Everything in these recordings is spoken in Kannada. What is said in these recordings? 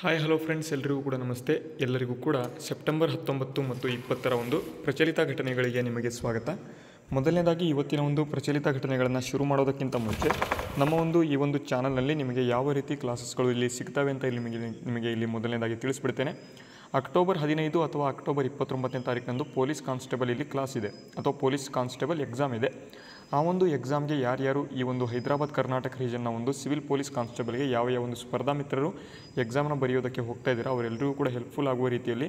ಹಾಯ್ ಹಲೋ ಫ್ರೆಂಡ್ಸ್ ಎಲ್ಲರಿಗೂ ಕೂಡ ನಮಸ್ತೆ. ಎಲ್ಲರಿಗೂ ಕೂಡ ಸೆಪ್ಟೆಂಬರ್ ಹತ್ತೊಂಬತ್ತು ಮತ್ತು ಇಪ್ಪತ್ತರ ಒಂದು ಪ್ರಚಲಿತ ಘಟನೆಗಳಿಗೆ ನಿಮಗೆ ಸ್ವಾಗತ. ಮೊದಲನೇದಾಗಿ ಇವತ್ತಿನ ಒಂದು ಪ್ರಚಲಿತ ಘಟನೆಗಳನ್ನು ಶುರು ಮಾಡೋದಕ್ಕಿಂತ ಮುಂಚೆ, ನಮ್ಮ ಒಂದು ಈ ಒಂದು ಚಾನಲ್ನಲ್ಲಿ ನಿಮಗೆ ಯಾವ ರೀತಿ ಕ್ಲಾಸಸ್ಗಳು ಇಲ್ಲಿ ಸಿಗ್ತವೆ ಅಂತ ಇಲ್ಲಿ ನಿಮಗೆ ನಿಮಗೆ ಇಲ್ಲಿ ಮೊದಲನೇದಾಗಿ ತಿಳಿಸ್ಬಿಡ್ತೇನೆ. ಅಕ್ಟೋಬರ್ ಹದಿನೈದು ಅಥವಾ ಅಕ್ಟೋಬರ್ ಇಪ್ಪತ್ತೊಂಬತ್ತನೇ ತಾರೀಕಿನಂದು ಪೊಲೀಸ್ ಕಾನ್ಸ್ಟೇಬಲ್ ಇಲ್ಲಿ ಕ್ಲಾಸ್ ಇದೆ. ಅಥವಾ ಪೊಲೀಸ್ ಕಾನ್ಸ್ಟೇಬಲ್ ಎಕ್ಸಾಮ್ ಇದೆ. ಆ ಒಂದು ಎಕ್ಸಾಮ್ಗೆ ಯಾರ್ಯಾರು ಈ ಒಂದು ಹೈದರಾಬಾದ್, ಕರ್ನಾಟಕ ರೀಜನ್ನ ಒಂದು ಸಿವಿಲ್ ಪೊಲೀಸ್ ಕಾನ್ಸ್ಟೇಬಲ್ಗೆ ಯಾವ ಯಾವ ಒಂದು ಸ್ಪರ್ಧಾ ಮಿತ್ರರು ಎಕ್ಸಾಮ್ನ ಬರೆಯೋದಕ್ಕೆ ಹೋಗ್ತಾ ಇದ್ದೀರಾ ಅವರೆಲ್ಲರಿಗೂ ಕೂಡ ಹೆಲ್ಪ್ಫುಲ್ ಆಗುವ ರೀತಿಯಲ್ಲಿ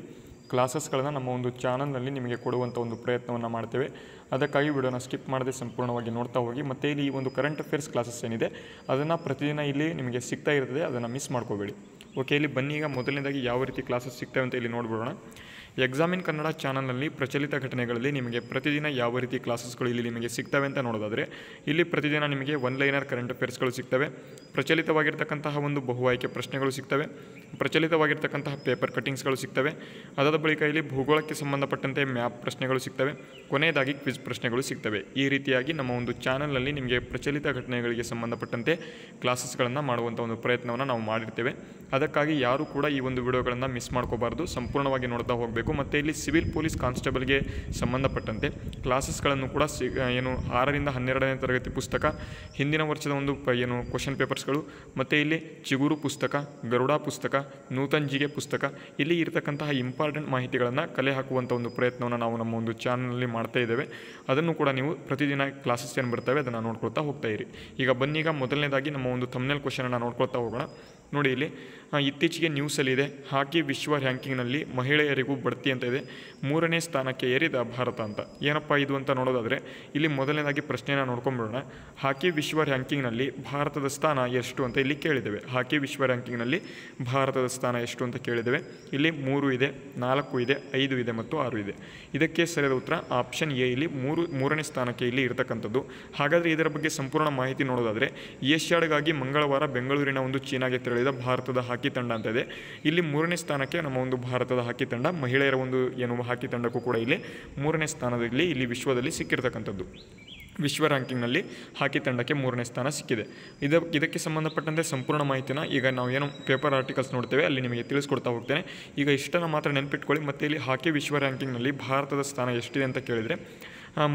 ಕ್ಲಾಸಸ್ಗಳನ್ನು ನಮ್ಮ ಒಂದು ಚಾನಲ್ನಲ್ಲಿ ನಿಮಗೆ ಕೊಡುವಂಥ ಒಂದು ಪ್ರಯತ್ನವನ್ನು ಮಾಡ್ತೇವೆ. ಅದಕ್ಕಾಗಿ ವಿಡಿಯೋನ ಸ್ಕಿಪ್ ಮಾಡದೆ ಸಂಪೂರ್ಣವಾಗಿ ನೋಡ್ತಾ ಹೋಗಿ. ಮತ್ತು ಇಲ್ಲಿ ಈ ಒಂದು ಕರೆಂಟ್ ಅಫೇರ್ಸ್ ಕ್ಲಾಸಸ್ ಏನಿದೆ, ಅದನ್ನು ಪ್ರತಿದಿನ ಇಲ್ಲಿ ನಿಮಗೆ ಸಿಗ್ತಾ ಇರ್ತದೆ, ಅದನ್ನು ಮಿಸ್ ಮಾಡ್ಕೋಬೇಡಿ. ಓಕೆ ಇಲ್ಲಿ ಬನ್ನಿ, ಈಗ ಮೊದಲನೇದಾಗಿ ಯಾವ ರೀತಿ ಕ್ಲಾಸಸ್ ಸಿಗ್ತವೆ ಅಂತ ಇಲ್ಲಿ ನೋಡ್ಬಿಡೋಣ. ಎಕ್ಸಾಮಿನ್ ಕನ್ನಡ ಚಾನಲ್ನಲ್ಲಿ ಪ್ರಚಲಿತ ಘಟನೆಗಳಲ್ಲಿ ನಿಮಗೆ ಪ್ರತಿದಿನ ಯಾವ ರೀತಿ ಕ್ಲಾಸಸ್ಗಳು ಇಲ್ಲಿ ನಿಮಗೆ ಸಿಗ್ತವೆ ಅಂತ ನೋಡೋದಾದರೆ, ಇಲ್ಲಿ ಪ್ರತಿದಿನ ನಿಮಗೆ ಒನ್ ಲೈನರ್ ಕರೆಂಟ್ ಅಫೇರ್ಸ್ಗಳು ಸಿಗ್ತವೆ, ಪ್ರಚಲಿತವಾಗಿರ್ತಕ್ಕಂತಹ ಒಂದು ಬಹು ಆಯ್ಕೆ ಪ್ರಶ್ನೆಗಳು ಸಿಗ್ತವೆ, ಪ್ರಚಲಿತವಾಗಿರ್ತಕ್ಕಂತಹ ಪೇಪರ್ ಕಟಿಂಗ್ಸ್ಗಳು ಸಿಗ್ತವೆ, ಅದಾದ ಬಳಿಕ ಇಲ್ಲಿ ಭೂಗೋಳಕ್ಕೆ ಸಂಬಂಧಪಟ್ಟಂತೆ ಮ್ಯಾಪ್ ಪ್ರಶ್ನೆಗಳು ಸಿಗ್ತವೆ ಕೊನೆಯದಾಗಿ ಕ್ವಿಜ್ ಪ್ರಶ್ನೆಗಳು ಸಿಗ್ತವೆ. ಈ ರೀತಿಯಾಗಿ ನಮ್ಮ ಒಂದು ಚಾನಲ್ನಲ್ಲಿ ನಿಮಗೆ ಪ್ರಚಲಿತ ಘಟನೆಗಳಿಗೆ ಸಂಬಂಧಪಟ್ಟಂತೆ ಕ್ಲಾಸಸ್ಗಳನ್ನು ಮಾಡುವಂಥ ಒಂದು ಪ್ರಯತ್ನವನ್ನು ನಾವು ಮಾಡಿರ್ತೇವೆ. ಅದಕ್ಕಾಗಿ ಯಾರೂ ಕೂಡ ಈ ಒಂದು ವಿಡಿಯೋಗಳನ್ನು ಮಿಸ್ ಮಾಡ್ಕೋಬಾರ್ದು. ಸಂಪೂರ್ಣವಾಗಿ ನೋಡ್ತಾ ಹೋಗಬೇಕು. ಮತ್ತು ಇಲ್ಲಿ ಸಿವಿಲ್ ಪೊಲೀಸ್ ಕಾನ್ಸ್ಟೇಬಲ್ಗೆ ಸಂಬಂಧಪಟ್ಟಂತೆ ಕ್ಲಾಸಸ್ಗಳನ್ನು ಕೂಡ ಸಿ ಏನು ಆರರಿಂದ ಹನ್ನೆರಡನೇ ತರಗತಿ ಪುಸ್ತಕ, ಹಿಂದಿನ ವರ್ಷದ ಒಂದು ಏನು ಕ್ವಶನ್ ಪೇಪರ್ಸ್ಗಳು, ಮತ್ತು ಇಲ್ಲಿ ಚಿಗುರು ಪುಸ್ತಕ, ಗರುಡ ಪುಸ್ತಕ ನೂತನ್ಜಿಗೆ ಪುಸ್ತಕ, ಇಲ್ಲಿ ಇರತಕ್ಕಂತಹ ಇಂಪಾರ್ಟೆಂಟ್ ಮಾಹಿತಿಗಳನ್ನು ಕಲೆ ಹಾಕುವಂಥ ಒಂದು ಪ್ರಯತ್ನವನ್ನು ನಾವು ನಮ್ಮ ಒಂದು ಚಾನಲ್ನಲ್ಲಿ ಮಾಡ್ತಾ ಇದ್ದೇವೆ. ಅದನ್ನು ಕೂಡ ನೀವು ಪ್ರತಿದಿನ ಕ್ಲಾಸಸ್ ಏನು ಬರ್ತವೆ ಅದನ್ನು ನೋಡ್ಕೊಳ್ತಾ ಹೋಗ್ತಾ ಇರಿ. ಈಗ ಬನ್ನಿ, ಈಗ ಮೊದಲನೇದಾಗಿ ನಮ್ಮ ಒಂದು ಥಮ್ನೆಲ್ ಕ್ವಶನನ್ನು ನೋಡ್ಕೊಳ್ತಾ ಹೋಗೋಣ. ನೋಡಿ ಇಲ್ಲಿ ಇತ್ತೀಚೆಗೆ ನ್ಯೂಸಲ್ಲಿದೆ, ಹಾಕಿ ವಿಶ್ವ ರ್ಯಾಂಕಿಂಗ್ನಲ್ಲಿ ಮಹಿಳೆಯರಿಗೂ ಬಡ್ತಿ ಅಂತ ಇದೆ, ಮೂರನೇ ಸ್ಥಾನಕ್ಕೆ ಏರಿದ ಭಾರತ ಅಂತ. ಏನಪ್ಪ ಇದು ಅಂತ ನೋಡೋದಾದರೆ, ಇಲ್ಲಿ ಮೊದಲನೇದಾಗಿ ಪ್ರಶ್ನೆಯನ್ನು ನೋಡ್ಕೊಂಬಿಡೋಣ. ಹಾಕಿ ವಿಶ್ವ ರ್ಯಾಂಕಿಂಗ್ನಲ್ಲಿ ಭಾರತದ ಸ್ಥಾನ ಎಷ್ಟು ಅಂತ ಇಲ್ಲಿ ಕೇಳಿದ್ದೇವೆ. ಹಾಕಿ ವಿಶ್ವ ರ್ಯಾಂಕಿಂಗ್ನಲ್ಲಿ ಭಾರತದ ಸ್ಥಾನ ಎಷ್ಟು ಅಂತ ಕೇಳಿದ್ದೇವೆ. ಇಲ್ಲಿ ಮೂರು ಇದೆ, ನಾಲ್ಕು ಇದೆ, ಐದು ಇದೆ ಮತ್ತು ಆರು ಇದೆ. ಇದಕ್ಕೆ ಸರಿಯಾದ ಉತ್ತರ ಆಪ್ಷನ್ ಎ ಇಲ್ಲಿ ಮೂರು, ಮೂರನೇ ಸ್ಥಾನಕ್ಕೆ ಇಲ್ಲಿ ಇರತಕ್ಕಂಥದ್ದು. ಹಾಗಾದರೆ ಇದರ ಬಗ್ಗೆ ಸಂಪೂರ್ಣ ಮಾಹಿತಿ ನೋಡೋದಾದರೆ, ಏಷ್ಯಾಡ್ಗಾಗಿ ಮಂಗಳವಾರ ಬೆಂಗಳೂರಿನ ಒಂದು ಚೀನಾಗೆ ತೆರಳಿದ ಭಾರತದ ಹಾಕಿ ತಂಡ ಅಂತ ಇದೆ. ಇಲ್ಲಿ ಮೂರನೇ ಸ್ಥಾನಕ್ಕೆ ನಮ್ಮ ಒಂದು ಭಾರತದ ಹಾಕಿ ತಂಡ, ಮಹಿಳೆಯರ ಒಂದು ಏನು ಹಾಕಿ ತಂಡಕ್ಕೂ ಕೂಡ ಇಲ್ಲಿ ಮೂರನೇ ಸ್ಥಾನದಲ್ಲಿ ಇಲ್ಲಿ ವಿಶ್ವದಲ್ಲಿ ಸಿಕ್ಕಿರ್ತಕ್ಕಂಥದ್ದು. ವಿಶ್ವ ರ್ಯಾಂಕಿಂಗ್ನಲ್ಲಿ ಹಾಕಿ ತಂಡಕ್ಕೆ ಮೂರನೇ ಸ್ಥಾನ ಸಿಕ್ಕಿದೆ. ಇದ, ಇದಕ್ಕೆ ಸಂಬಂಧಪಟ್ಟಂತೆ ಸಂಪೂರ್ಣ ಮಾಹಿತಿನ ಈಗ ನಾವು ಏನು ಪೇಪರ್ ಆರ್ಟಿಕಲ್ಸ್ ನೋಡ್ತೇವೆ, ಅಲ್ಲಿ ನಿಮಗೆ ತಿಳಿಸ್ಕೊಡ್ತಾ ಹೋಗ್ತೇನೆ. ಈಗ ಇಷ್ಟನ್ನು ಮಾತ್ರ ನೆನಪಿಟ್ಕೊಳ್ಳಿ, ಮತ್ತು ಇಲ್ಲಿ ಹಾಕಿ ವಿಶ್ವ ರ್ಯಾಂಕಿಂಗ್ನಲ್ಲಿ ಭಾರತದ ಸ್ಥಾನ ಎಷ್ಟಿದೆ ಅಂತ ಕೇಳಿದರೆ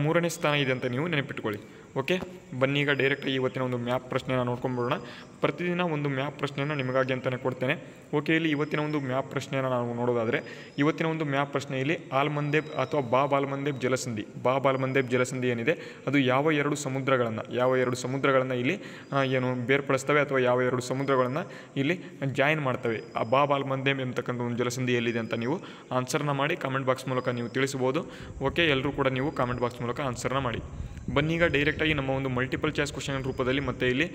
ಮೂರನೇ ಸ್ಥಾನ ಇದೆ ಅಂತ ನೀವು ನೆನಪಿಟ್ಕೊಳ್ಳಿ. ಓಕೆ? ಬನ್ನಿ, ಈಗ ಡೈರೆಕ್ಟಾಗಿ ಇವತ್ತಿನ ಒಂದು ಮ್ಯಾಪ್ ಪ್ರಶ್ನೆನ ನೋಡ್ಕೊಂಡ್ಬಿಡೋಣ ಪ್ರತಿದಿನ ಒಂದು ಮ್ಯಾಪ್ ಪ್ರಶ್ನೆಯನ್ನು ನಿಮಗಾಗಿ ಅಂತಲೇ ಕೊಡ್ತೇನೆ. ಓಕೆ ಇಲ್ಲಿ ಇವತ್ತಿನ ಒಂದು ಮ್ಯಾಪ್ ಪ್ರಶ್ನೆಯನ್ನು ನಾವು ನೋಡೋದಾದರೆ, ಇವತ್ತಿನ ಒಂದು ಮ್ಯಾಪ್ ಪ್ರಶ್ನೆಯಲ್ಲಿ ಆಲ್ಮಂದೇಬ್ ಅಥವಾ ಬಾಬ್ ಆಲ್ಮಂದೇಬ್ ಜಲಸಂಧಿ, ಬಾಬ್ ಆಲ್ಮಂದೇಬ್ ಜಲಸಂಧಿ ಏನಿದೆ, ಅದು ಯಾವ ಎರಡು ಸಮುದ್ರಗಳನ್ನು, ಯಾವ ಎರಡು ಸಮುದ್ರಗಳನ್ನು ಇಲ್ಲಿ ಏನು ಬೇರ್ಪಡಿಸ್ತವೆ ಅಥವಾ ಯಾವ ಎರಡು ಸಮುದ್ರಗಳನ್ನು ಇಲ್ಲಿ ಜಾಯಿನ್ ಮಾಡ್ತವೆ. ಆ ಬಾಬ್ ಆಲ್ಮಂದೇಬ್ ಎಂತಕ್ಕಂಥ ಒಂದು ಜಲಸಂಧಿ ಎಲ್ಲಿದೆ ಅಂತ ನೀವು ಆನ್ಸರ್ನ ಮಾಡಿ ಕಾಮೆಂಟ್ ಬಾಕ್ಸ್ ಮೂಲಕ ನೀವು ತಿಳಿಸ್ಬೋದು ಓಕೆ ಎಲ್ಲರೂ ಕೂಡ ನೀವು ಕಾಮೆಂಟ್ ಬಾಕ್ಸ್ ಮೂಲಕ ಆನ್ಸರ್ನ ಮಾಡಿ. ಬನ್ನಿ ಈಗ ಡೈರೆಕ್ಟಾಗಿ ನಮ್ಮ ಒಂದು ಮಲ್ಟಿಪಲ್ ಚಾಯ್ಸ್ ಕ್ವಶನ್ ರೂಪದಲ್ಲಿ ಮತ್ತು ಇಲ್ಲಿ,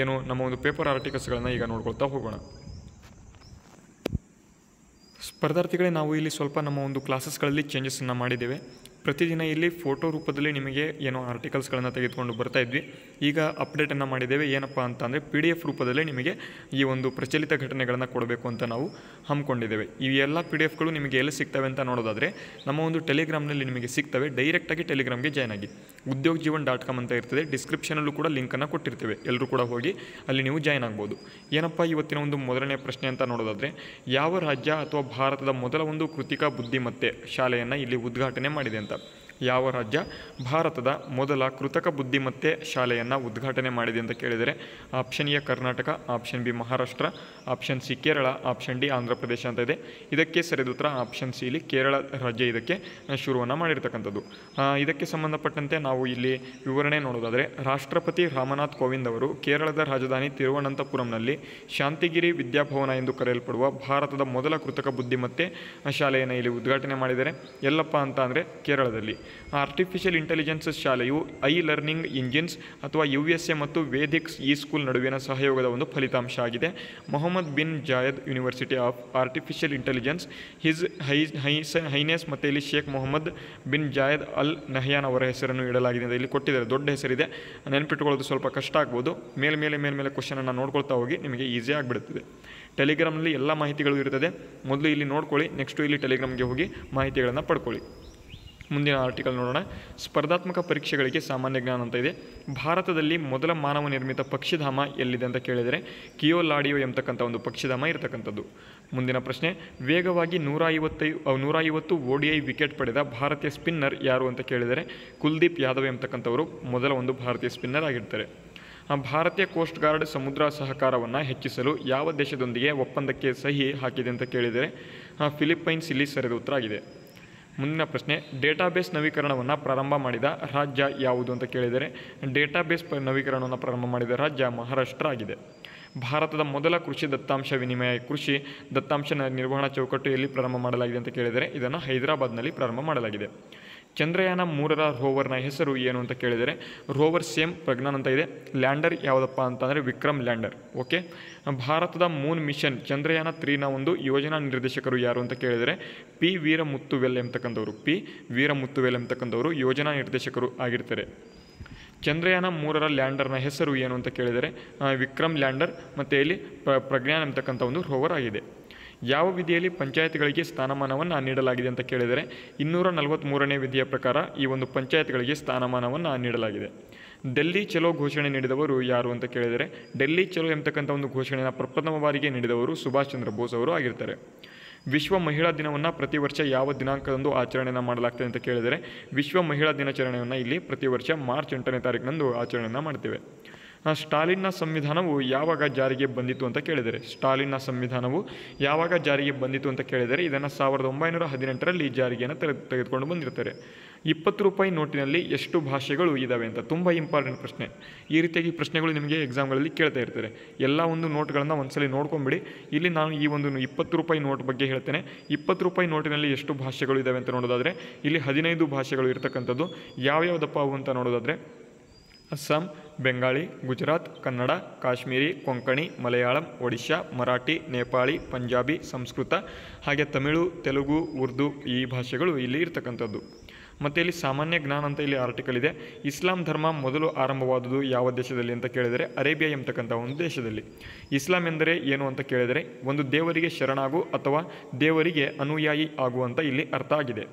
ಏನು, ನಮ್ಮ ಒಂದು ಪೇಪರ್ ಆರ್ಟಿಕಲ್ಸ್ಗಳನ್ನು ಈಗ ನೋಡ್ಕೊಳ್ತಾ ಹೋಗೋಣ. ಸ್ಪರ್ಧಾರ್ಥಿಗಳೇ ನಾವು ಇಲ್ಲಿ ಸ್ವಲ್ಪ ನಮ್ಮ ಒಂದು ಕ್ಲಾಸಸ್ಗಳಲ್ಲಿ ಚೇಂಜಸ್ಸನ್ನು ಮಾಡಿದ್ದೇವೆ. ಪ್ರತಿದಿನ ಇಲ್ಲಿ ಫೋಟೋ ರೂಪದಲ್ಲಿ ನಿಮಗೆ ಏನೋ ಆರ್ಟಿಕಲ್ಸ್ಗಳನ್ನು ತೆಗೆದುಕೊಂಡು ಬರ್ತಾ ಇದ್ವಿ. ಈಗ ಅಪ್ಡೇಟನ್ನು ಮಾಡಿದ್ದೇವೆ. ಏನಪ್ಪ ಅಂತ ಅಂದರೆ ಪಿ ಡಿ ಎಫ್ ರೂಪದಲ್ಲಿ ನಿಮಗೆ ಈ ಒಂದು ಪ್ರಚಲಿತ ಘಟನೆಗಳನ್ನು ಕೊಡಬೇಕು ಅಂತ ನಾವು ಹಮ್ಮಿಕೊಂಡಿದ್ದೇವೆ. ಈ ಎಲ್ಲ ಪಿ ಡಿ ಎಫ್ಗಳು ನಿಮಗೆ ಎಲ್ಲಿ ಸಿಗ್ತವೆ ಅಂತ ನೋಡೋದಾದರೆ ನಮ್ಮ ಒಂದು ಟೆಲಿಗ್ರಾಮ್ನಲ್ಲಿ ನಿಮಗೆ ಸಿಗ್ತವೆ. ಡೈರೆಕ್ಟಾಗಿ ಟೆಲಿಗ್ರಾಮ್ಗೆ ಜಾಯ್ನ್ ಆಗಿ. ಉದ್ಯೋಗ ಜೀವನ್ ಡಾಟ್ ಕಾಮ್ ಅಂತ ಇರ್ತದೆ. ಡಿಸ್ಕ್ರಿಪ್ಷನಲ್ಲೂ ಕೂಡ ಲಿಂಕನ್ನು ಕೊಟ್ಟಿರ್ತೇವೆ. ಎಲ್ಲರೂ ಕೂಡ ಹೋಗಿ ಅಲ್ಲಿ ನೀವು ಜಾಯ್ನ್ ಆಗ್ಬೋದು. ಏನಪ್ಪ ಇವತ್ತಿನ ಒಂದು ಮೊದಲನೇ ಪ್ರಶ್ನೆ ಅಂತ ನೋಡೋದಾದರೆ, ಯಾವ ರಾಜ್ಯ ಅಥವಾ ಭಾರತದ ಮೊದಲ ಒಂದು ಕೃತಿಕಾ ಬುದ್ಧಿಮತ್ತೆ ಶಾಲೆಯನ್ನು ಇಲ್ಲಿ ಉದ್ಘಾಟನೆ ಮಾಡಿದೆ ಅಂತ. up. ಯಾವ ರಾಜ್ಯ? ಭಾರತದ ಮೊದಲ ಕೃತಕ ಬುದ್ಧಿಮತ್ತೆ ಶಾಲೆಯನ್ನು ಉದ್ಘಾಟನೆ ಮಾಡಿದೆ ಅಂತ ಕೇಳಿದರೆ option A Karnataka, option B Maharashtra, option C Kerala, option D Andhra Pradesh ಅಂತ ಇದೆ. ಇದಕ್ಕೆ ಸರಿದ ಉತ್ತರ ಆಪ್ಷನ್ ಸಿ ಇಲ್ಲಿ ಕೇರಳ ರಾಜ್ಯ ಇದಕ್ಕೆ ಶುರುವನ್ನು ಮಾಡಿರ್ತಕ್ಕಂಥದ್ದು. ಇದಕ್ಕೆ ಸಂಬಂಧಪಟ್ಟಂತೆ ನಾವು ಇಲ್ಲಿ ವಿವರಣೆ ನೋಡೋದಾದರೆ ರಾಷ್ಟ್ರಪತಿ ರಾಮನಾಥ್ ಕೋವಿಂದ್ ಅವರು ಕೇರಳದ ರಾಜಧಾನಿ ತಿರುವನಂತಪುರಂನಲ್ಲಿ ಶಾಂತಿಗಿರಿ ವಿದ್ಯಾಭವನ ಎಂದು ಕರೆಯಲ್ಪಡುವ ಭಾರತದ ಮೊದಲ ಕೃತಕ ಬುದ್ಧಿಮತ್ತೆ ಶಾಲೆಯನ್ನು ಇಲ್ಲಿ ಉದ್ಘಾಟನೆ ಮಾಡಿದ್ದಾರೆ ಎಲ್ಲಪ್ಪ ಅಂತ ಅಂದರೆ ಕೇರಳದಲ್ಲಿ. ಆರ್ಟಿಫಿಷಿಯಲ್ ಇಂಟೆಲಿಜೆನ್ಸ್ ಶಾಲೆಯು ಐ ಲರ್ನಿಂಗ್ ಇಂಜಿನ್ಸ್ ಅಥವಾ ಯು ಎಸ್ ಎ ಮತ್ತು ವೇದಿಕ್ಸ್ ಇ ಸ್ಕೂಲ್ ನಡುವಿನ ಸಹಯೋಗದ ಒಂದು ಫಲಿತಾಂಶ ಆಗಿದೆ. Mohamed bin Zayed university of artificial intelligence his high highs highness ಮತ್ತು ಇಲ್ಲಿ ಶೇಖ್ ಮೊಹಮ್ಮದ್ ಬಿನ್ ಜಾಯದ್ ಅಲ್ ನಹಯಾನ್ ಅವರ ಹೆಸರನ್ನು ಇಡಲಾಗಿದೆ ಅಂತ ಇಲ್ಲಿ ಕೊಟ್ಟಿದ್ದಾರೆ. ದೊಡ್ಡ ಹೆಸರಿದೆ. ನೆನಪಿಟ್ಟುಕೊಳ್ಳೋದು ಸ್ವಲ್ಪ ಕಷ್ಟ ಆಗ್ಬೋದು. ಮೇಲೆ ಮೇಲೆ ಮೇಲೆ ಮೇಲೆ ಕ್ವಶನನ್ನು ನೋಡ್ಕೊಳ್ತಾ ಹೋಗಿ ನಿಮಗೆ ಈಸಿ ಆಗಿಬಿಡುತ್ತದೆ. ಟೆಲಿಗ್ರಾಮ್ನಲ್ಲಿ ಎಲ್ಲ ಮಾಹಿತಿಗಳು ಇರುತ್ತದೆ ಮೊದಲು ಇಲ್ಲಿ ನೋಡ್ಕೊಳ್ಳಿ ನೆಕ್ಸ್ಟು ಇಲ್ಲಿ ಟೆಲಿಗ್ರಾಮ್ಗೆ ಹೋಗಿ ಮಾಹಿತಿಗಳನ್ನು ಪಡ್ಕೊಳ್ಳಿ. ಮುಂದಿನ ಆರ್ಟಿಕಲ್ ನೋಡೋಣ. ಸ್ಪರ್ಧಾತ್ಮಕ ಪರೀಕ್ಷೆಗಳಿಗೆ ಸಾಮಾನ್ಯ ಜ್ಞಾನ ಅಂತ ಇದೆ. ಭಾರತದಲ್ಲಿ ಮೊದಲ ಮಾನವ ನಿರ್ಮಿತ ಪಕ್ಷಿಧಾಮ ಎಲ್ಲಿದೆ ಅಂತ ಕೇಳಿದರೆ ಕಿಯೋ ಲಾಡಿಯೋ ಎಂಬತಕ್ಕಂಥ ಒಂದು ಪಕ್ಷಿಧಾಮ ಇರತಕ್ಕಂಥದ್ದು. ಮುಂದಿನ ಪ್ರಶ್ನೆ, ವೇಗವಾಗಿ ನೂರ ಐವತ್ತೈ ನೂರ ಐವತ್ತು ಓಡಿಐ ವಿಕೆಟ್ ಪಡೆದ ಭಾರತೀಯ ಸ್ಪಿನ್ನರ್ ಯಾರು ಅಂತ ಕೇಳಿದರೆ, ಕುಲ್ದೀಪ್ ಯಾದವ್ ಎಂಬತಕ್ಕಂಥವರು ಮೊದಲ ಒಂದು ಭಾರತೀಯ ಸ್ಪಿನ್ನರ್ ಆಗಿರ್ತಾರೆ. ಭಾರತೀಯ ಕೋಸ್ಟ್ ಗಾರ್ಡ್ ಸಮುದ್ರ ಸಹಕಾರವನ್ನು ಹೆಚ್ಚಿಸಲು ಯಾವ ದೇಶದೊಂದಿಗೆ ಒಪ್ಪಂದಕ್ಕೆ ಸಹಿ ಹಾಕಿದೆ ಅಂತ ಕೇಳಿದರೆ ಫಿಲಿಪ್ಪೈನ್ಸ್ ಇಲ್ಲಿ ಸರಿದ ಉತ್ತರ ಆಗಿದೆ. ಮುಂದಿನ ಪ್ರಶ್ನೆ, ಡೇಟಾಬೇಸ್ ನವೀಕರಣವನ್ನು ಪ್ರಾರಂಭ ಮಾಡಿದ ರಾಜ್ಯ ಯಾವುದು ಅಂತ ಕೇಳಿದರೆ, ಡೇಟಾಬೇಸ್ ನವೀಕರಣವನ್ನು ಪ್ರಾರಂಭ ಮಾಡಿದ ರಾಜ್ಯ ಮಹಾರಾಷ್ಟ್ರ ಆಗಿದೆ. ಭಾರತದ ಮೊದಲ ಕೃಷಿ ದತ್ತಾಂಶ ವಿನಿಮಯ ಕೃಷಿ ದತ್ತಾಂಶ ನಿರ್ವಹಣಾ ಚೌಕಟ್ಟು ಎಲ್ಲಿ ಪ್ರಾರಂಭ ಮಾಡಲಾಗಿದೆ ಅಂತ ಕೇಳಿದರೆ, ಇದನ್ನು ಹೈದರಾಬಾದ್ನಲ್ಲಿ ಪ್ರಾರಂಭ ಮಾಡಲಾಗಿದೆ. ಚಂದ್ರಯಾನ ಮೂರರ ರೋವರ್ನ ಹೆಸರು ಏನು ಅಂತ ಕೇಳಿದರೆ, ರೋವರ್ ಸೇಮ್ ಪ್ರಜ್ಞಾನ್ ಅಂತ ಇದೆ. ಲ್ಯಾಂಡರ್ ಯಾವುದಪ್ಪ ಅಂತಂದರೆ ವಿಕ್ರಮ್ ಲ್ಯಾಂಡರ್. ಓಕೆ? ಭಾರತದ ಮೂನ್ ಮಿಷನ್ ಚಂದ್ರಯಾನ ತ್ರೀನ ಒಂದು ಯೋಜನಾ ನಿರ್ದೇಶಕರು ಯಾರು ಅಂತ ಕೇಳಿದರೆ, ಪಿ ವೀರಮುತ್ತುವೆಲ್ ಎಂಬತಕ್ಕಂಥವ್ರು. ಪಿ ವೀರಮುತ್ತುವೆಲ್ ಎಂಬತಕ್ಕಂಥವ್ರು ಯೋಜನಾ ನಿರ್ದೇಶಕರು ಆಗಿರ್ತಾರೆ. ಚಂದ್ರಯಾನ ಮೂರರ ಲ್ಯಾಂಡರ್ನ ಹೆಸರು ಏನು ಅಂತ ಕೇಳಿದರೆ ವಿಕ್ರಮ್ ಲ್ಯಾಂಡರ್ ಮತ್ತು ಇಲ್ಲಿ ಪ್ರ, ಪ್ರಜ್ಞಾನ್ ಎಂಬತಕ್ಕಂಥ ಒಂದು ರೋವರ್ ಆಗಿದೆ. ಯಾವ ವಿಧಿಯಲ್ಲಿ ಪಂಚಾಯತ್ಗಳಿಗೆ ಸ್ಥಾನಮಾನವನ್ನು ನೀಡಲಾಗಿದೆ ಅಂತ ಕೇಳಿದರೆ ಇನ್ನೂರ ನಲವತ್ತ್ಮೂರನೇ ವಿಧಿಯ ಪ್ರಕಾರ ಈ ಒಂದು ಪಂಚಾಯತ್ಗಳಿಗೆ ಸ್ಥಾನಮಾನವನ್ನು ನೀಡಲಾಗಿದೆ. ಡೆಲ್ಲಿ ಚಲೋ ಘೋಷಣೆ ನೀಡಿದವರು ಯಾರು ಅಂತ ಕೇಳಿದರೆ ಡೆಲ್ಲಿ ಚಲೋ ಎಂಬತಕ್ಕಂಥ ಒಂದು ಘೋಷಣೆಯನ್ನು ಪ್ರಪ್ರಥಮ ಬಾರಿಗೆ ನೀಡಿದವರು ಸುಭಾಷ್ ಚಂದ್ರ ಬೋಸ್ ಅವರು ಆಗಿರ್ತಾರೆ. ವಿಶ್ವ ಮಹಿಳಾ ದಿನವನ್ನು ಪ್ರತಿ ವರ್ಷ ಯಾವ ದಿನಾಂಕದಂದು ಆಚರಣೆಯನ್ನು ಮಾಡಲಾಗ್ತದೆ ಅಂತ ಕೇಳಿದರೆ ವಿಶ್ವ ಮಹಿಳಾ ದಿನಾಚರಣೆಯನ್ನು ಇಲ್ಲಿ ಪ್ರತಿ ವರ್ಷ ಮಾರ್ಚ್ ಎಂಟನೇ ತಾರೀಕಿನಂದು ಆಚರಣೆಯನ್ನು ಮಾಡ್ತೇವೆ. ಸ್ಟಾಲಿನ್ನ ಸಂವಿಧಾನವು ಯಾವಾಗ ಜಾರಿಗೆ ಬಂದಿತ್ತು ಅಂತ ಕೇಳಿದರೆ, ಸ್ಟಾಲಿನ್ನ ಸಂವಿಧಾನವು ಯಾವಾಗ ಜಾರಿಗೆ ಬಂದಿತ್ತು ಅಂತ ಕೇಳಿದರೆ, ಇದನ್ನು ಸಾವಿರದ ಒಂಬೈನೂರ ಹದಿನೆಂಟರಲ್ಲಿ ಜಾರಿಗೆಯನ್ನು ತೆಗೆ ತೆಗೆದುಕೊಂಡು ಬಂದಿರ್ತಾರೆ ಇಪ್ಪತ್ತು ರೂಪಾಯಿ ನೋಟಿನಲ್ಲಿ ಎಷ್ಟು ಭಾಷೆಗಳು ಇದ್ದಾವೆ ಅಂತ ತುಂಬ ಇಂಪಾರ್ಟೆಂಟ್ ಪ್ರಶ್ನೆ. ಈ ರೀತಿಯಾಗಿ ಪ್ರಶ್ನೆಗಳು ನಿಮಗೆ ಎಕ್ಸಾಮ್ಗಳಲ್ಲಿ ಕೇಳ್ತಾ ಇರ್ತಾರೆ ಎಲ್ಲ ಒಂದು ನೋಟ್ಗಳನ್ನು ಒಂದ್ಸಲಿ ನೋಡ್ಕೊಂಬಿಡಿ. ಇಲ್ಲಿ ನಾನು ಈ ಒಂದು ಇಪ್ಪತ್ತು ರೂಪಾಯಿ ನೋಟ್ ಬಗ್ಗೆ ಹೇಳ್ತೇನೆ. ಇಪ್ಪತ್ತು ರೂಪಾಯಿ ನೋಟಿನಲ್ಲಿ ಎಷ್ಟು ಭಾಷೆಗಳು ಇದ್ದಾವೆ ಅಂತ ನೋಡೋದಾದರೆ, ಇಲ್ಲಿ ಹದಿನೈದು ಭಾಷೆಗಳು ಇರತಕ್ಕಂಥದ್ದು. ಯಾವ್ಯಾವುದಪ್ಪ ಅಂತ ನೋಡೋದಾದರೆ ಅಸ್ಸಾಂ, ಬೆಂಗಾಳಿ, ಗುಜರಾತ್, ಕನ್ನಡ, ಕಾಶ್ಮೀರಿ, ಕೊಂಕಣಿ, ಮಲಯಾಳಂ, ಒಡಿಶಾ, ಮರಾಠಿ, ನೇಪಾಳಿ, ಪಂಜಾಬಿ, ಸಂಸ್ಕೃತ, ಹಾಗೆ ತಮಿಳು, ತೆಲುಗು, ಉರ್ದು ಈ ಭಾಷೆಗಳು ಇಲ್ಲಿ ಇರ್ತಕ್ಕಂಥದ್ದು. ಮತ್ತು ಇಲ್ಲಿ ಸಾಮಾನ್ಯ ಜ್ಞಾನ ಅಂತ ಇಲ್ಲಿ ಆರ್ಟಿಕಲ್ ಇದೆ. ಇಸ್ಲಾಂ ಧರ್ಮ ಮೊದಲು ಆರಂಭವಾದುದು ಯಾವ ದೇಶದಲ್ಲಿ ಅಂತ ಕೇಳಿದರೆ ಅರೇಬಿಯಾ ಎಂಬತಕ್ಕಂಥ ಒಂದು ದೇಶದಲ್ಲಿ. ಇಸ್ಲಾಂ ಎಂದರೆ ಏನು ಅಂತ ಕೇಳಿದರೆ ಒಂದು ದೇವರಿಗೆ ಶರಣಾಗು ಅಥವಾ ದೇವರಿಗೆ ಅನುಯಾಯಿ ಆಗುವಂತ ಇಲ್ಲಿ ಅರ್ಥ ಆಗಿದೆ.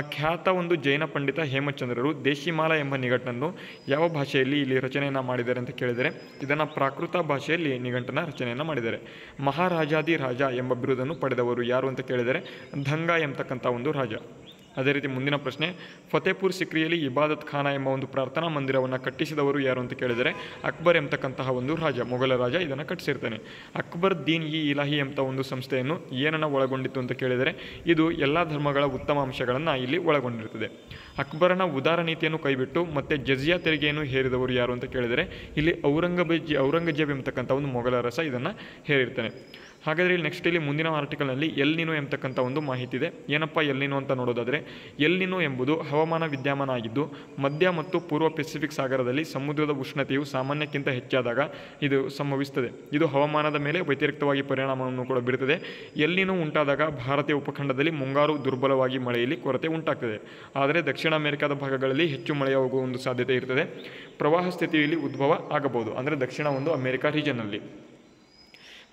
ಖ್ಯಾತ ಒಂದು ಜೈನ ಪಂಡಿತ ಹೇಮಚಂದ್ರರು ದೇಶಿಮಾಲ ಎಂಬ ನಿಘಂಟನ್ನು ಯಾವ ಭಾಷೆಯಲ್ಲಿ ಇಲ್ಲಿ ರಚನೆಯನ್ನು ಮಾಡಿದ್ದಾರೆ ಅಂತ ಕೇಳಿದರೆ, ಇದನ್ನು ಪ್ರಾಕೃತ ಭಾಷೆಯಲ್ಲಿ ನಿಘಂಟನ ರಚನೆಯನ್ನು ಮಾಡಿದ್ದಾರೆ. ಮಹಾರಾಜಾದಿ ರಾಜ ಎಂಬ ಬಿರುದನ್ನು ಪಡೆದವರು ಯಾರು ಅಂತ ಕೇಳಿದರೆ, ಧಂಗ ಎಂಬತಕ್ಕಂಥ ಒಂದು ರಾಜ. ಅದೇ ರೀತಿ ಮುಂದಿನ ಪ್ರಶ್ನೆ, ಫತೇಪುರ್ ಸಿಕ್ರಿಯಲ್ಲಿ ಇಬಾದತ್ ಖಾನ ಎಂಬ ಒಂದು ಪ್ರಾರ್ಥನಾ ಮಂದಿರವನ್ನು ಕಟ್ಟಿಸಿದವರು ಯಾರು ಅಂತ ಕೇಳಿದರೆ, ಅಕ್ಬರ್ ಎಂಬತಕ್ಕಂತಹ ಒಂದು ರಾಜ, ಮೊಘಲ ರಾಜ ಇದನ್ನು ಕಟ್ಟಿಸಿರ್ತಾನೆ. ಅಕ್ಬರ್ ದೀನ್ ಇ ಇಲಾಹಿ ಎಂಬ ಒಂದು ಸಂಸ್ಥೆಯನ್ನು ಏನನ್ನು ಒಳಗೊಂಡಿತ್ತು ಅಂತ ಕೇಳಿದರೆ, ಇದು ಎಲ್ಲ ಧರ್ಮಗಳ ಉತ್ತಮ ಅಂಶಗಳನ್ನು ಇಲ್ಲಿ ಒಳಗೊಂಡಿರುತ್ತದೆ ಅಕ್ಬರನ ಉದಾರ ನೀತಿಯನ್ನು ಕೈಬಿಟ್ಟು ಮತ್ತೆ ಜಜಿಯಾ ತೆರಿಗೆಯನ್ನು ಹೇರಿದವರು ಯಾರು ಅಂತ ಕೇಳಿದರೆ, ಇಲ್ಲಿ ಔರಂಗಬೇಜ್, ಔರಂಗಜೇಬ್ ಎಂಬತಕ್ಕಂಥ ಒಂದು ಮೊಘಲ ರಸ ಇದನ್ನು ಹೇರಿರ್ತಾನೆ. ಹಾಗಾದರೆ ಇಲ್ಲಿ ನೆಕ್ಸ್ಟ್ ಇಲ್ಲಿ ಮುಂದಿನ ಆರ್ಟಿಕಲ್ನಲ್ಲಿ ಎಲ್ನಿನೋ ಎಂಬತಕ್ಕಂಥ ಒಂದು ಮಾಹಿತಿ ಇದೆ ಏನಪ್ಪ ಎಲ್ನಿನೋ ಅಂತ ನೋಡೋದಾದರೆ ಎಲ್ನಿನೋ ಎಂಬುದು ಹವಾಮಾನ ವಿದ್ಯಮಾನ ಆಗಿದ್ದು ಮಧ್ಯ ಮತ್ತು ಪೂರ್ವ ಪೆಸಿಫಿಕ್ ಸಾಗರದಲ್ಲಿ ಸಮುದ್ರದ ಉಷ್ಣತೆಯು ಸಾಮಾನ್ಯಕ್ಕಿಂತ ಹೆಚ್ಚಾದಾಗ ಇದು ಸಂಭವಿಸುತ್ತದೆ ಇದು ಹವಾಮಾನದ ಮೇಲೆ ವ್ಯತಿರಿಕ್ತವಾಗಿ ಪರಿಣಾಮವನ್ನು ಕೂಡ ಬೀರುತ್ತದೆ ಎಲ್ಲಿನೂ ಉಂಟಾದಾಗ ಭಾರತೀಯ ಉಪಖಂಡದಲ್ಲಿ ಮುಂಗಾರು ದುರ್ಬಲವಾಗಿ ಮಳೆಯಲ್ಲಿ ಕೊರತೆ ಉಂಟಾಗ್ತದೆ. ಆದರೆ ದಕ್ಷಿಣ ಅಮೆರಿಕದ ಭಾಗಗಳಲ್ಲಿ ಹೆಚ್ಚು ಮಳೆಯಾಗುವ ಒಂದು ಸಾಧ್ಯತೆ ಇರ್ತದೆ. ಪ್ರವಾಹ ಸ್ಥಿತಿಯಲ್ಲಿ ಉದ್ಭವ ಆಗಬಹುದು. ಅಂದರೆ ದಕ್ಷಿಣ ಒಂದು ಅಮೆರಿಕ ರೀಜನ್ನಲ್ಲಿ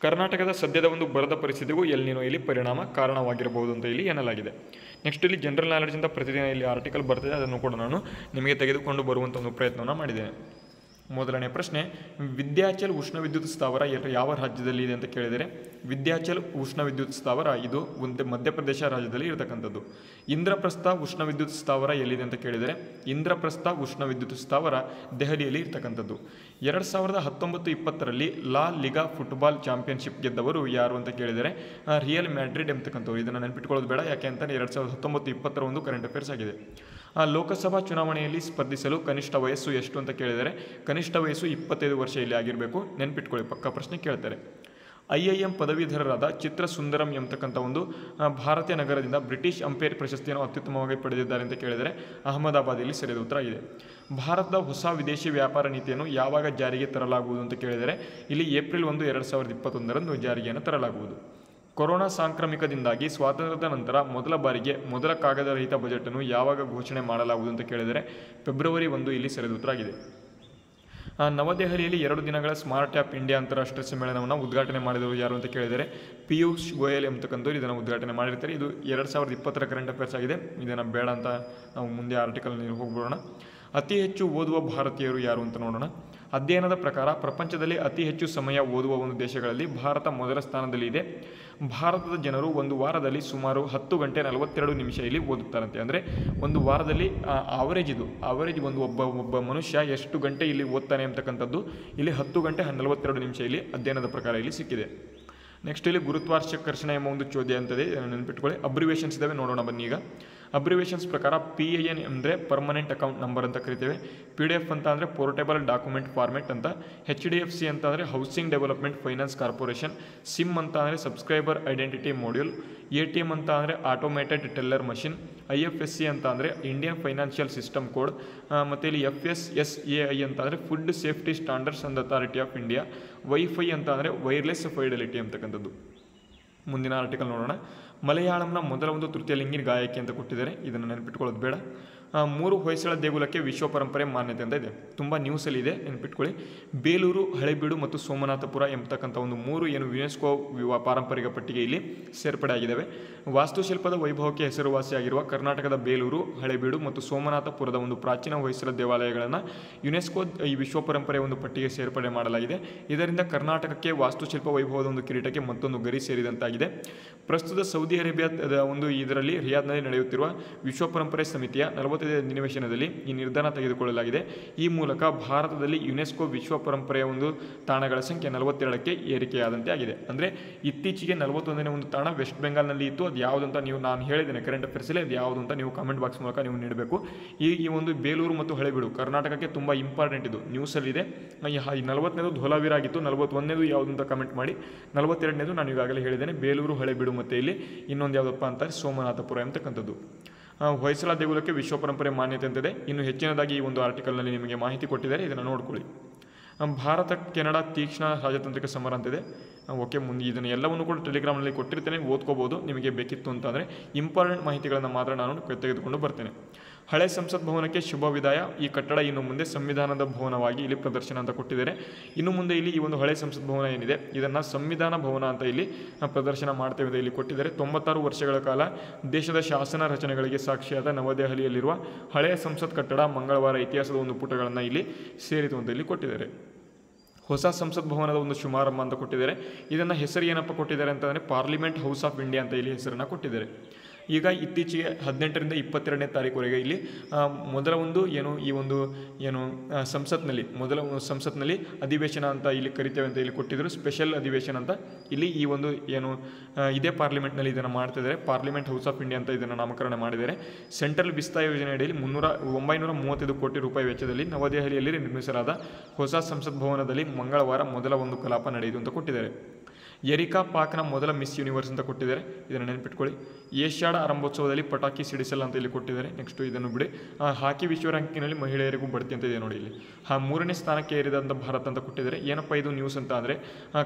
ಕರ್ನಾಟಕದ ಸದ್ಯದ ಒಂದು ಬರದ ಪರಿಸ್ಥಿತಿಗೂ ಎಲ್ನಿನೋ ಇಲ್ಲಿ ಪರಿಣಾಮ ಕಾರಣವಾಗಿರಬಹುದು ಅಂತ ಇಲ್ಲಿ ಎನ್ನಲಾಗಿದೆ. ನೆಕ್ಸ್ಟ್ ಇಲ್ಲಿ ಜನರಲ್ ನಾಲೆಡ್ಜಿಂದ ಪ್ರತಿದಿನ ಇಲ್ಲಿ ಆರ್ಟಿಕಲ್ ಬರ್ತದೆ, ಅದನ್ನು ಕೂಡ ನಾನು ನಿಮಗೆ ತೆಗೆದುಕೊಂಡು ಬರುವಂಥ ಒಂದು ಪ್ರಯತ್ನವನ್ನು ಮಾಡಿದ್ದೇನೆ. ಮೊದಲನೇ ಪ್ರಶ್ನೆ, ವಿದ್ಯಾಚಲ್ ಉಷ್ಣ ವಿದ್ಯುತ್ ಸ್ಥಾವರ ಯಾವ ರಾಜ್ಯದಲ್ಲಿ ಇದೆ ಅಂತ ಕೇಳಿದರೆ, ವಿದ್ಯಾಚಲ್ ಉಷ್ಣ ವಿದ್ಯುತ್ ಸ್ಥಾವರ ಇದು ಒಂದು ಮಧ್ಯಪ್ರದೇಶ ರಾಜ್ಯದಲ್ಲಿ ಇರತಕ್ಕಂಥದ್ದು. ಇಂದ್ರಪ್ರಸ್ಥ ಉಷ್ಣ ವಿದ್ಯುತ್ ಸ್ಥಾವರ ಎಲ್ಲಿದೆ ಅಂತ ಕೇಳಿದರೆ, ಇಂದ್ರಪ್ರಸ್ಥ ಉಷ್ಣ ವಿದ್ಯುತ್ ಸ್ಥಾವರ ದೆಹಲಿಯಲ್ಲಿ ಇರತಕ್ಕಂಥದ್ದು. ಎರಡು ಸಾವಿರದ ಹತ್ತೊಂಬತ್ತು ಇಪ್ಪತ್ತರಲ್ಲಿ ಲಾ ಲಿಗಾ ಫುಟ್ಬಾಲ್ ಚಾಂಪಿಯನ್ಶಿಪ್ ಗೆದ್ದವರು ಯಾರು ಅಂತ ಕೇಳಿದರೆ, ರಿಯಲ್ ಮ್ಯಾಡ್ರಿಡ್ ಎಂಬತಕ್ಕಂಥವ್ರು. ಇದನ್ನು ನೆನಪಿಟ್ಕೊಳ್ಳೋದು ಬೇಡ, ಯಾಕೆ ಅಂತಂದರೆ ಎರಡು ಸಾವಿರದ ಹತ್ತೊಂಬತ್ತು ಇಪ್ಪತ್ತರ ಒಂದು ಕರೆಂಟ್ ಅಫೇರ್ಸ್ ಆಗಿದೆ. ಲೋಕಸಭಾ ಚುನಾವಣೆಯಲ್ಲಿ ಸ್ಪರ್ಧಿಸಲು ಕನಿಷ್ಠ ವಯಸ್ಸು ಎಷ್ಟು ಅಂತ ಕೇಳಿದರೆ, ಕನಿಷ್ಠ ವಯಸ್ಸು ಇಪ್ಪತ್ತೈದು ವರ್ಷ ಇಲ್ಲಿ ಆಗಿರಬೇಕು. ನೆನ್ಪಿಟ್ಕೊಳ್ಳಿ, ಪಕ್ಕ ಪ್ರಶ್ನೆ ಕೇಳ್ತಾರೆ. ಐ ಐ ಎಂ ಪದವೀಧರರಾದ ಚಿತ್ರ ಸುಂದರಂ ಎಂಬತಕ್ಕಂಥ ಒಂದು ಭಾರತೀಯ ನಗರದಿಂದ ಬ್ರಿಟಿಷ್ ಅಂಪೇರ್ ಪ್ರಶಸ್ತಿಯನ್ನು ಅತ್ಯುತ್ತಮವಾಗಿ ಪಡೆದಿದ್ದಾರೆ ಅಂತ ಕೇಳಿದರೆ, ಅಹಮದಾಬಾದಲ್ಲಿ ಸರಿಯಾದ ಉತ್ತರ ಇದೆ. ಭಾರತದ ಹೊಸ ವಿದೇಶಿ ವ್ಯಾಪಾರ ನೀತಿಯನ್ನು ಯಾವಾಗ ಜಾರಿಗೆ ತರಲಾಗುವುದು ಅಂತ ಕೇಳಿದರೆ, ಇಲ್ಲಿ ಏಪ್ರಿಲ್ ಒಂದು, ಎರಡು ಸಾವಿರದ ಇಪ್ಪತ್ತೊಂದರಂದು ಜಾರಿಗೆಯನ್ನು ತರಲಾಗುವುದು. ಕೊರೋನಾ ಸಾಂಕ್ರಾಮಿಕದಿಂದಾಗಿ ಸ್ವಾತಂತ್ರ್ಯದ ನಂತರ ಮೊದಲ ಬಾರಿಗೆ ಮೊದಲ ಕಾಗದರಹಿತ ಬಜೆಟನ್ನು ಯಾವಾಗ ಘೋಷಣೆ ಮಾಡಲಾಗುವುದು ಅಂತ ಕೇಳಿದರೆ ಫೆಬ್ರವರಿ ಒಂದು ಇಲ್ಲಿ ಸರಿದ ಉತ್ತರ ಆಗಿದೆ. ನವದೆಹಲಿಯಲ್ಲಿ ಎರಡು ದಿನಗಳ ಸ್ಮಾರ್ಟ್ ಆ್ಯಪ್ ಇಂಡಿಯಾ ಅಂತಾರಾಷ್ಟ್ರೀಯ ಸಮ್ಮೇಳನವನ್ನು ಉದ್ಘಾಟನೆ ಮಾಡಿದವರು ಯಾರು ಅಂತ ಕೇಳಿದರೆ ಪಿಯೂಷ್ ಗೋಯಲ್ ಎಂಬತಕ್ಕಂಥವ್ರು ಇದನ್ನು ಉದ್ಘಾಟನೆ ಮಾಡಿರ್ತಾರೆ. ಇದು ಎರಡು ಸಾವಿರದ ಇಪ್ಪತ್ತರ ಕರೆಂಟ್ ಅಫೇರ್ಸ್ ಆಗಿದೆ. ಇದನ್ನು ಬೇಡ ಅಂತ ನಾವು ಮುಂದೆ ಆರ್ಟಿಕಲ್ ಹೋಗ್ಬಿಡೋಣ. ಅತಿ ಹೆಚ್ಚು ಓದುವ ಭಾರತೀಯರು ಯಾರು ಅಂತ ನೋಡೋಣ. ಅಧ್ಯಯನದ ಪ್ರಕಾರ ಪ್ರಪಂಚದಲ್ಲಿ ಅತಿ ಹೆಚ್ಚು ಸಮಯ ಓದುವ ಒಂದು ದೇಶಗಳಲ್ಲಿ ಭಾರತ ಮೊದಲ ಸ್ಥಾನದಲ್ಲಿ ಇದೆ. ಭಾರತದ ಜನರು ಒಂದು ವಾರದಲ್ಲಿ ಸುಮಾರು ಹತ್ತು ಗಂಟೆ ನಲವತ್ತೆರಡು ನಿಮಿಷ ಇಲ್ಲಿ ಓದುತ್ತಾರಂತೆ. ಅಂದರೆ ಒಂದು ವಾರದಲ್ಲಿ ಆವರೇಜ್ ಇದು. ಆವರೇಜ್ ಒಂದು ಒಬ್ಬ ಒಬ್ಬ ಮನುಷ್ಯ ಎಷ್ಟು ಗಂಟೆ ಇಲ್ಲಿ ಓದ್ತಾನೆ ಅಂತಕ್ಕಂಥದ್ದು ಇಲ್ಲಿ ಹತ್ತು ಗಂಟೆ ನಲವತ್ತೆರಡು ನಿಮಿಷ ಇಲ್ಲಿ ಅಧ್ಯಯನದ ಪ್ರಕಾರ ಇಲ್ಲಿ ಸಿಕ್ಕಿದೆ. ನೆಕ್ಸ್ಟ್ ಇಲ್ಲಿ ಗುರುತ್ವಾಕರ್ಷಣೆ ಎಂಬ ಒಂದು ಚೋದ್ಯ ಅಂತದೆ ನೆನಪಿಟ್ಕೊಳ್ಳಿ. ಅಬ್ರಿವೇಷನ್ಸ್ ಇದಾವೆ, ನೋಡೋಣ ಬನ್ನಿ ಈಗ. ಅಬ್ರಿವೇಷನ್ಸ್ ಪ್ರಕಾರ ಪಿ ಎ ಎನ್ ಅಂದರೆ ಪರ್ಮನೆಂಟ್ ಅಕೌಂಟ್ ನಂಬರ್ ಅಂತ ಕರಿತೇವೆ. ಪಿ ಡಿ ಎಫ್ ಅಂತ ಅಂದರೆ ಪೋರ್ಟೇಬಲ್ ಡಾಕ್ಯುಮೆಂಟ್ ಫಾರ್ಮೆಟ್ ಅಂತ ಹೆಚ್ ಡಿ ಎಫ್ ಸಿ ಅಂತ ಅಂದರೆ housing development finance corporation SIM ಅಂತ ಅಂದರೆ subscriber identity module A T M ಅಂತ ಅಂದರೆ automated teller machine I F S C ಅಂತ ಅಂದರೆ ಇಂಡಿಯನ್ ಫೈನಾನ್ಷಿಯಲ್ ಸಿಸ್ಟಮ್ ಕೋಡ್ ಮತ್ತು ಇಲ್ಲಿ F S S A I ಅಂತ ಅಂದರೆ food safety standards and authority of India wifi ಅಂತ ಅಂದರೆ ವೈರ್ಲೆಸ್ ಫೈಡಲಿಟಿ ಅಂತಕ್ಕಂಥದ್ದು. ಮುಂದಿನ ಆರ್ಟಿಕಲ್ ನೋಡೋಣ. ಮಲಯಾಳಂನ ಮೊದಲ ಒಂದು ತೃತೀಯ ಲಿಂಗಿ ಗಾಯಕಿ ಅಂತ ಕೊಟ್ಟಿದ್ದಾರೆ. ಇದನ್ನು ನೆನಪಿಟ್ಕೊಳ್ಳೋದು ಬೇಡ. ಮೂರು ಹೊಯ್ಸಳ ದೇಗುಲಕ್ಕೆ ವಿಶ್ವ ಪರಂಪರೆ ಮಾನ್ಯತೆ ಅಂತ ಇದೆ. ತುಂಬ ನ್ಯೂಸಲ್ಲಿ ಇದೆ, ನೆನಪಿಟ್ಕೊಳ್ಳಿ. ಬೇಲೂರು, ಹಳೆಬೀಡು ಮತ್ತು ಸೋಮನಾಥಪುರ ಎಂಬತಕ್ಕಂಥ ಒಂದು ಮೂರು ಏನು ಯುನೆಸ್ಕೋ ಪಾರಂಪರಿಕ ಪಟ್ಟಿಗೆ ಇಲ್ಲಿ ಸೇರ್ಪಡೆ ಆಗಿದ್ದಾವೆ. ವಾಸ್ತುಶಿಲ್ಪದ ವೈಭವಕ್ಕೆ ಹೆಸರುವಾಸಿಯಾಗಿರುವ ಕರ್ನಾಟಕದ ಬೇಲೂರು, ಹಳೆಬೀಡು ಮತ್ತು ಸೋಮನಾಥಪುರದ ಒಂದು ಪ್ರಾಚೀನ ಹೊಯ್ಸಳ ದೇವಾಲಯಗಳನ್ನು ಯುನೆಸ್ಕೋ ಈ ವಿಶ್ವ ಪರಂಪರೆಯ ಒಂದು ಪಟ್ಟಿಗೆ ಸೇರ್ಪಡೆ ಮಾಡಲಾಗಿದೆ. ಇದರಿಂದ ಕರ್ನಾಟಕಕ್ಕೆ ವಾಸ್ತುಶಿಲ್ಪ ವೈಭವದ ಒಂದು ಕಿರೀಟಕ್ಕೆ ಮತ್ತೊಂದು ಗರಿ ಸೇರಿದಂತಾಗಿದೆ. ಪ್ರಸ್ತುತ ಸೌದಿ ಅರೇಬಿಯಾದ ಒಂದು ಇದರಲ್ಲಿ ರಿಯಾದ್ನಲ್ಲಿ ನಡೆಯುತ್ತಿರುವ ವಿಶ್ವ ಪರಂಪರೆ ಸಮಿತಿಯ ನಲವತ್ತೈದು ಅಧಿವೇಶನದಲ್ಲಿ ಈ ನಿರ್ಧಾರ ತೆಗೆದುಕೊಳ್ಳಲಾಗಿದೆ. ಈ ಮೂಲಕ ಭಾರತದಲ್ಲಿ ಯುನೆಸ್ಕೋ ವಿಶ್ವ ಪರಂಪರೆಯ ಒಂದು ತಾಣಗಳ ಸಂಖ್ಯೆ ನಲವತ್ತೆರಡಕ್ಕೆ ಏರಿಕೆಯಾದಂತೆ ಆಗಿದೆ. ಅಂದರೆ ಇತ್ತೀಚೆಗೆ ನಲವತ್ತೊಂದನೇ ಒಂದು ತಾಣ ವೆಸ್ಟ್ ಬೆಂಗಾಲ್ನಲ್ಲಿ ಇತ್ತು. ಅದು ಯಾವುದು ಅಂತ ನೀವು ನಾನು ಹೇಳಿದ್ದೇನೆ. ಕರೆಂಟ್ ಅಫೇರ್ಸಲ್ಲಿ ಅದು ಯಾವುದು ಅಂತ ನೀವು ಕಾಮೆಂಟ್ ಬಾಕ್ಸ್ ಮೂಲಕ ನೀವು ನೀಡಬೇಕು. ಈ ಈ ಒಂದು ಬೇಲೂರು ಮತ್ತು ಹಳೆಬೀಡು ಕರ್ನಾಟಕಕ್ಕೆ ತುಂಬ ಇಂಪಾರ್ಟೆಂಟ್ ಇದು. ನ್ಯೂಸಲ್ಲಿದೆ ಈ ನಲವತ್ತನೇದು ಧೋಲಾವೀರ ಆಗಿತ್ತು ನಲವತ್ತೊಂದನೇದು ಯಾವುದು ಅಂತ ಕಮೆಂಟ್ ಮಾಡಿ. ನಲವತ್ತೆರಡನೇದು ನಾನು ಈಗಾಗಲೇ ಹೇಳಿದ್ದೇನೆ. ಬೇಲೂರು, ಹಳೆಬೀಡು ಮತ್ತು ಇಲ್ಲಿ ಇನ್ನೊಂದು ಯಾವುದಪ್ಪ ಅಂತಾರೆ ಸೋಮನಾಥಪುರ ಎಂತಕ್ಕಂಥದ್ದು. ಆ, ಹೊಯ್ಸಳ ದೇಗುಲಕ್ಕೆ ವಿಶ್ವ ಪರಂಪರೆ ಮಾನ್ಯತೆ ಅಂತಿದೆ ಇನ್ನು ಹೆಚ್ಚಿನದಾಗಿ ಈ ಒಂದು ಆರ್ಟಿಕಲ್ನಲ್ಲಿ ನಿಮಗೆ ಮಾಹಿತಿ ಕೊಟ್ಟಿದ್ದಾರೆ. ಇದನ್ನು ನೋಡ್ಕೊಳ್ಳಿ. ಭಾರತ ಕೆನಡಾ ತೀಕ್ಷ್ಣ ರಾಜತಾಂತ್ರಿಕ ಸಮರ ಅಂತಿದೆ. ಓಕೆ ಮುಂದೆ ಇದನ್ನು ಎಲ್ಲವನ್ನು ಕೂಡ ಟೆಲಿಗ್ರಾಮ್ನಲ್ಲಿ ಕೊಟ್ಟಿರ್ತೇನೆ. ಓದ್ಕೋಬೋದು. ನಿಮಗೆ ಬೇಕಿತ್ತು ಅಂತಂದರೆ ಇಂಪಾರ್ಟೆಂಟ್ ಮಾಹಿತಿಗಳನ್ನು ಮಾತ್ರ ನಾನು ತೆಗೆದುಕೊಂಡು ಬರ್ತೇನೆ. ಹಳೆ ಸಂಸತ್ ಭವನಕ್ಕೆ ಶುಭ ವಿದಾಯ. ಈ ಕಟ್ಟಡ ಇನ್ನು ಮುಂದೆ ಸಂವಿಧಾನದ ಭವನವಾಗಿ ಇಲ್ಲಿ ಪ್ರದರ್ಶನ ಅಂತ ಕೊಟ್ಟಿದ್ದಾರೆ. ಇನ್ನು ಮುಂದೆ ಇಲ್ಲಿ ಈ ಒಂದು ಹಳೆ ಸಂಸತ್ ಭವನ ಏನಿದೆ, ಇದನ್ನು ಸಂವಿಧಾನ ಭವನ ಅಂತ ಇಲ್ಲಿ ಪ್ರದರ್ಶನ ಮಾಡ್ತೇವೆ ಇಲ್ಲಿ ಕೊಟ್ಟಿದ್ದಾರೆ. ತೊಂಬತ್ತಾರು ವರ್ಷಗಳ ಕಾಲ ದೇಶದ ಶಾಸನ ರಚನೆಗಳಿಗೆ ಸಾಕ್ಷಿಯಾದ ನವದೆಹಲಿಯಲ್ಲಿರುವ ಹಳೆಯ ಸಂಸತ್ ಕಟ್ಟಡ ಮಂಗಳವಾರ ಇತಿಹಾಸದ ಒಂದು ಪುಟಗಳನ್ನು ಇಲ್ಲಿ ಸೇರಿತು ಅಂತ ಇಲ್ಲಿ ಕೊಟ್ಟಿದ್ದಾರೆ. ಹೊಸ ಸಂಸತ್ ಭವನದ ಒಂದು ಶುಭಾರಂಭ ಅಂತ ಕೊಟ್ಟಿದ್ದಾರೆ. ಇದನ್ನು ಹೆಸರು ಏನಪ್ಪ ಕೊಟ್ಟಿದ್ದಾರೆ ಅಂತಂದರೆ ಪಾರ್ಲಿಮೆಂಟ್ ಹೌಸ್ ಆಫ್ ಇಂಡಿಯಾ ಅಂತ ಇಲ್ಲಿ ಹೆಸರನ್ನು ಕೊಟ್ಟಿದ್ದಾರೆ. ಈಗ ಇತ್ತೀಚೆಗೆ ಹದಿನೆಂಟರಿಂದ ಇಪ್ಪತ್ತೆರಡನೇ ತಾರೀಕುವರೆಗೆ ಇಲ್ಲಿ ಮೊದಲ ಒಂದು ಏನು, ಈ ಒಂದು ಏನು ಸಂಸತ್ನಲ್ಲಿ, ಮೊದಲ ಸಂಸತ್ನಲ್ಲಿ ಅಧಿವೇಶನ ಅಂತ ಇಲ್ಲಿ ಕರಿತೇವೆ ಅಂತ ಇಲ್ಲಿ ಕೊಟ್ಟಿದ್ದರು ಸ್ಪೆಷಲ್ ಅಧಿವೇಶನ ಅಂತ ಇಲ್ಲಿ ಈ ಒಂದು ಏನು ಇದೇ ಪಾರ್ಲಿಮೆಂಟ್ನಲ್ಲಿ ಇದನ್ನು ಮಾಡ್ತಿದ್ದಾರೆ ಪಾರ್ಲಿಮೆಂಟ್ ಹೌಸ್ ಆಫ್ ಇಂಡಿಯಾ ಅಂತ ಇದನ್ನು ನಾಮಕರಣ ಮಾಡಿದ್ದಾರೆ. ಸೆಂಟ್ರಲ್ ವಿಸ್ತಾ ಯೋಜನೆ ಅಡಿಯಲ್ಲಿ ಮುನ್ನೂರ, ಒಂಬೈನೂರ ಮೂವತ್ತೈದು ಕೋಟಿ ರೂಪಾಯಿ ವೆಚ್ಚದಲ್ಲಿ ನವದೆಹಲಿಯಲ್ಲಿ ನಿರ್ಮಿಸಲಾದ ಹೊಸ ಸಂಸತ್ ಭವನದಲ್ಲಿ ಮಂಗಳವಾರ ಮೊದಲ ಒಂದು ಕಲಾಪ ನಡೆಯಿತು ಅಂತ ಕೊಟ್ಟಿದ್ದಾರೆ. ಎರಿಕಾ ಪಾಕ್ನ ಮೊದಲ ಮಿಸ್ ಯೂನಿವರ್ಸ್ ಅಂತ ಕೊಟ್ಟಿದ್ದಾರೆ. ಇದನ್ನು ನೆನಪಿಟ್ಕೊಳ್ಳಿ. ಏಷ್ಯಾಡ ಆರಂಭೋತ್ಸವದಲ್ಲಿ ಪಟಾಕಿ ಸಿಡಿಸಲ್ಲ ಅಂತ ಇಲ್ಲಿ ಕೊಟ್ಟಿದ್ದಾರೆ. ನೆಕ್ಸ್ಟ್ ಇದನ್ನು ಬಿಡಿ. ಹಾಕಿ ವಿಶ್ವ ರ್ಯಾಂಕಿನಲ್ಲಿ ಮಹಿಳೆಯರಿಗೂ ಬಡ್ತಿ ಅಂತ ಇದೆ ನೋಡಿ ಇಲ್ಲಿ. ಆ, ಮೂರನೇ ಸ್ಥಾನಕ್ಕೆ ಏರಿದಂಥ ಭಾರತ ಅಂತ ಕೊಟ್ಟಿದ್ದಾರೆ. ಏನಪ್ಪ ಇದು ನ್ಯೂಸ್ ಅಂತ ಅಂದರೆ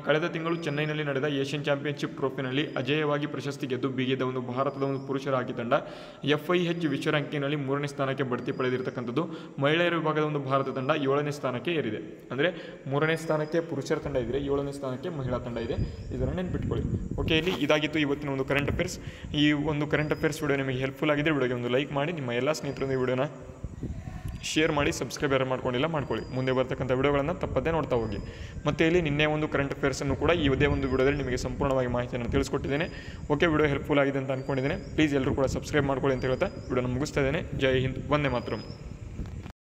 ಕಳೆದ ತಿಂಗಳು ಚೆನ್ನೈನಲ್ಲಿ ನಡೆದ ಏಷ್ಯನ್ ಚಾಂಪಿಯನ್ಶಿಪ್ ಟ್ರೋಫಿನಲ್ಲಿ ಅಜೇಯವಾಗಿ ಪ್ರಶಸ್ತಿ ಗೆದ್ದು ಬೀಗಿದ ಒಂದು ಭಾರತದ ಒಂದು ಪುರುಷರ ಹಾಕಿ ತಂಡ ಎಫ್ ಐ ಹೆಚ್ ವಿಶ್ವ ರ್ಯಾಂಕಿಂಗ್ನಲ್ಲಿ ಮೂರನೇ ಸ್ಥಾನಕ್ಕೆ ಬಡ್ತಿ ಪಡೆದಿರತಕ್ಕಂಥದ್ದು ಮಹಿಳೆಯರ ವಿಭಾಗದ ಒಂದು ಭಾರತ ತಂಡ ಏಳನೇ ಸ್ಥಾನಕ್ಕೆ ಏರಿದೆ. ಅಂದರೆ ಮೂರನೇ ಸ್ಥಾನಕ್ಕೆ ಪುರುಷರ ತಂಡ ಇದ್ದರೆ ಏಳನೇ ಸ್ಥಾನಕ್ಕೆ ಮಹಿಳಾ ತಂಡ ಇದೆ. ಇದನ್ನು ನೆನ್ಪಿಟ್ಕೊಳ್ಳಿ. ಓಕೆ ಇಲ್ಲಿ ಇದಾಗಿತ್ತು ಇವತ್ತಿನ ಒಂದು ಕರೆಂಟ್ ಅಫೇರ್ಸ್ ಈ ಒಂದು ಕರೆಂಟ್ ಅಫೇರ್ಸ್ ವಿಡಿಯೋ ನಿಮಗೆ ಹೆಲ್ಪ್ಫುಲ್ ಆಗಿದೆ ವಿಡಿಯೋಗೆ ಒಂದು ಲೈಕ್ ಮಾಡಿ, ನಿಮ್ಮ ಎಲ್ಲ ಸ್ನೇಹಿತರೊಂದಿಗೆ ವಿಡಿಯೋನ ಶೇರ್ ಮಾಡಿ ಸಬ್ಸ್ಕ್ರೈಬ್ ಮಾಡ್ಕೊಂಡಿಲ್ಲ ಮಾಡ್ಕೊಳ್ಳಿ. ಮುಂದೆ ಬರ್ತಕ್ಕಂಥ ವಿಡಿಯೋಗಳನ್ನು ತಪ್ಪದೇ ನೋಡ್ತಾ ಹೋಗಿ. ಮತ್ತು ಇಲ್ಲಿ ನಿನ್ನೆ ಒಂದು ಕರೆಂಟ್ ಅಫೇರ್ಸನ್ನು ಕೂಡ ಇದೇ ಒಂದು ವಿಡಿಯೋದಲ್ಲಿ ನಿಮಗೆ ಸಂಪೂರ್ಣವಾಗಿ ಮಾಹಿತಿಯನ್ನು ತಿಳಿಸ್ಕೊಟ್ಟಿದ್ದೇನೆ. ಓಕೆ ವಿಡಿಯೋ ಹೆಲ್ಪ್ಫುಲ್ ಆಗಿದೆ ಅಂತ ಅಂದ್ಕೊಂಡಿದ್ದೇನೆ ಪ್ಲೀಸ್ ಎಲ್ಲರೂ ಕೂಡ ಸಬ್ಸ್ಕ್ರೈಬ್ ಮಾಡ್ಕೊಳ್ಳಿ ಅಂತ ಹೇಳ್ತಾ ವಿಡಿಯೋನ ಮುಗಿಸ್ತಾ ಇದ್ದೇನೆ. ಜೈ ಹಿಂದ್, ವಂದೇ ಮಾತರಂ.